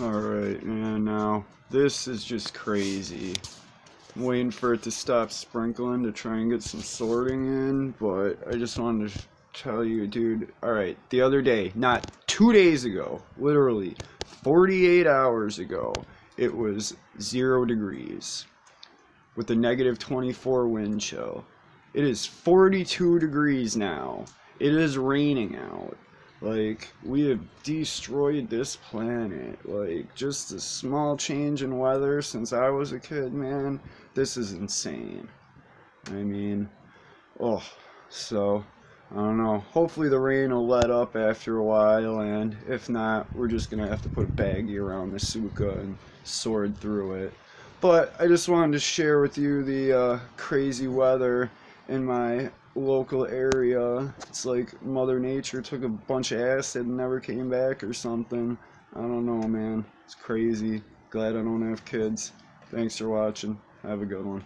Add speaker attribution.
Speaker 1: Alright, and now this is just crazy. I'm waiting for it to stop sprinkling to try and get some sorting in, but I just wanted to tell you, dude. Alright, the other day, not two days ago, literally 48 hours ago, it was zero degrees with a negative 24 wind chill. It is 42 degrees now. It is raining out. Like, we have destroyed this planet. Like, just a small change in weather since I was a kid, man. This is insane. I mean, oh, so, I don't know. Hopefully the rain will let up after a while, and if not, we're just gonna have to put a baggie around the Suka and sword through it. But I just wanted to share with you the uh, crazy weather in my local area. It's like Mother Nature took a bunch of acid and never came back or something. I don't know, man. It's crazy. Glad I don't have kids. Thanks for watching. Have a good one.